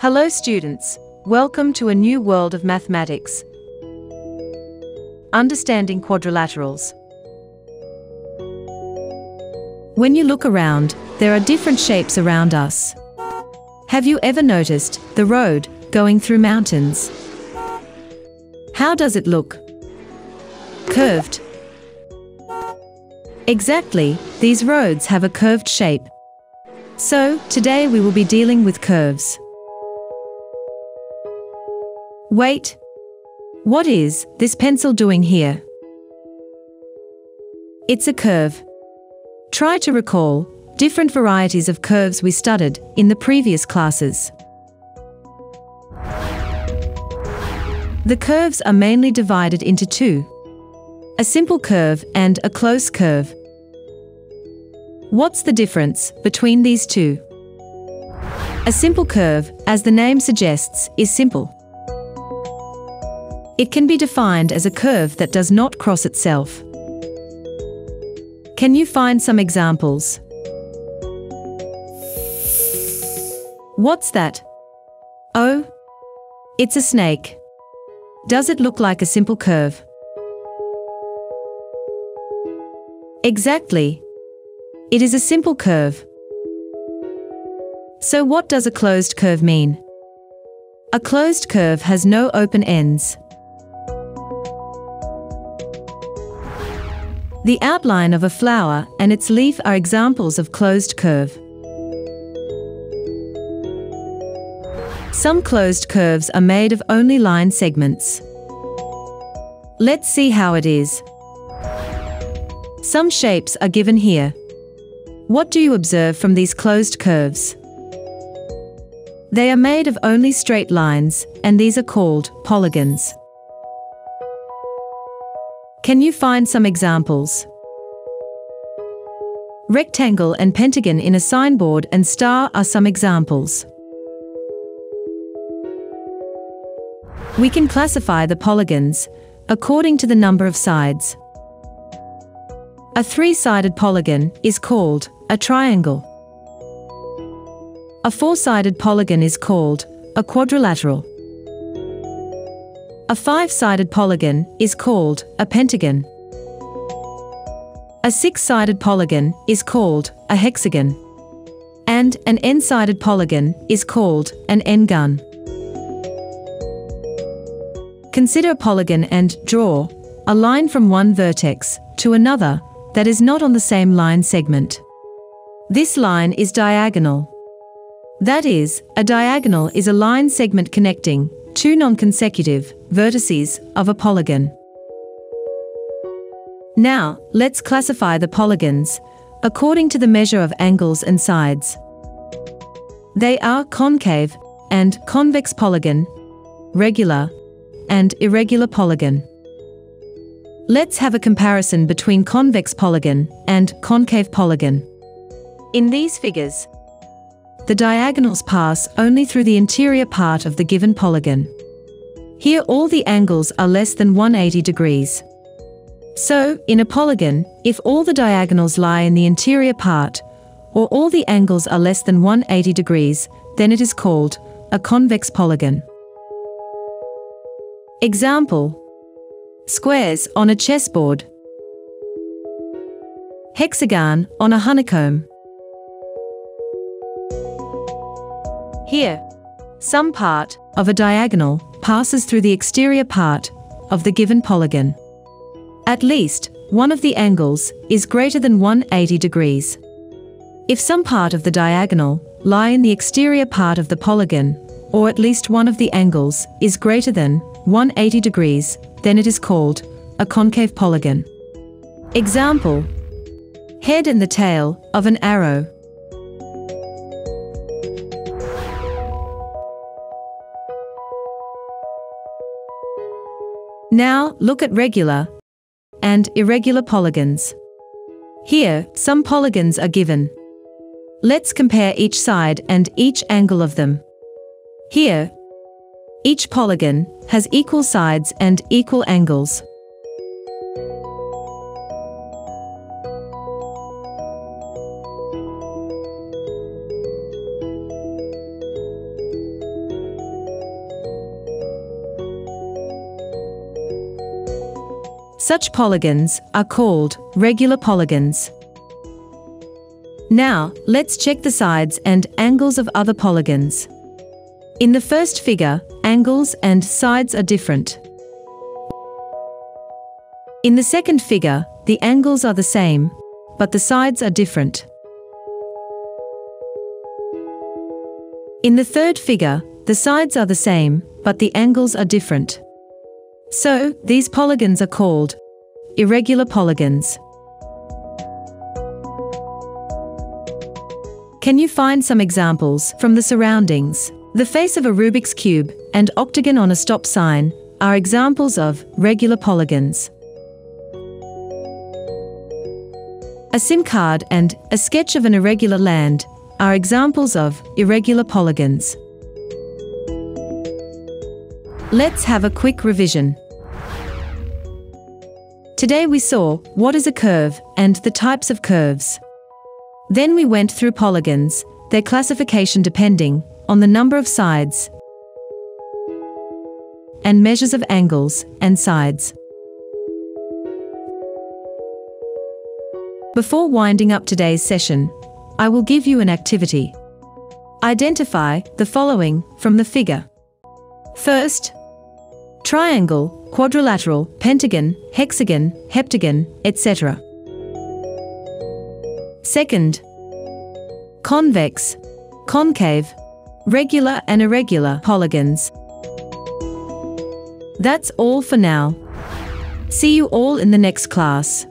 Hello students, welcome to a new world of mathematics. Understanding quadrilaterals. When you look around, there are different shapes around us. Have you ever noticed the road going through mountains? How does it look? Curved. Exactly, these roads have a curved shape. So, today we will be dealing with curves. Wait. What is this pencil doing here? It's a curve. Try to recall different varieties of curves we studied in the previous classes. The curves are mainly divided into two. A simple curve and a closed curve. What's the difference between these two? A simple curve, as the name suggests, is simple. It can be defined as a curve that does not cross itself. Can you find some examples? What's that? Oh, it's a snake. Does it look like a simple curve? Exactly. It is a simple curve. So what does a closed curve mean? A closed curve has no open ends. The outline of a flower and its leaf are examples of closed curve. Some closed curves are made of only line segments. Let's see how it is. Some shapes are given here. What do you observe from these closed curves? They are made of only straight lines, and these are called polygons. Can you find some examples? Rectangle and pentagon in a signboard and star are some examples. We can classify the polygons according to the number of sides. A three-sided polygon is called a triangle. A four-sided polygon is called a quadrilateral. A five-sided polygon is called a pentagon. A six-sided polygon is called a hexagon. And an n-sided polygon is called an n-gon. Consider a polygon and draw a line from one vertex to another that is not on the same line segment. This line is diagonal. That is, a diagonal is a line segment connecting two non-consecutive vertices of a polygon. Now, let's classify the polygons according to the measure of angles and sides. They are concave and convex polygon, regular and irregular polygon. Let's have a comparison between convex polygon and concave polygon. In these figures, the diagonals pass only through the interior part of the given polygon. Here all the angles are less than 180 degrees. So, in a polygon, if all the diagonals lie in the interior part, or all the angles are less than 180 degrees, then it is called a convex polygon. Example Squares on a chessboard. Hexagon on a honeycomb. Here, some part of a diagonal passes through the exterior part of the given polygon. At least one of the angles is greater than 180 degrees. If some part of the diagonal lie in the exterior part of the polygon, or at least one of the angles is greater than 180 degrees, then it is called a concave polygon. Example Head and the tail of an arrow. Now, look at regular and irregular polygons. Here, some polygons are given. Let's compare each side and each angle of them. Here, each polygon has equal sides and equal angles. Such polygons are called regular polygons. Now, let's check the sides and angles of other polygons. In the first figure, angles and sides are different. In the second figure, the angles are the same, but the sides are different. In the third figure, the sides are the same, but the angles are different. So, these polygons are called irregular polygons. Can you find some examples from the surroundings? The face of a Rubik's Cube and octagon on a stop sign are examples of regular polygons. A SIM card and a sketch of an irregular land are examples of irregular polygons. Let's have a quick revision. Today we saw what is a curve and the types of curves. Then we went through polygons, their classification depending on the number of sides and measures of angles and sides. Before winding up today's session, I will give you an activity. Identify the following from the figure. First, triangle, quadrilateral, pentagon, hexagon, heptagon, etc. Second, convex, concave, regular and irregular polygons. That's all for now. See you all in the next class.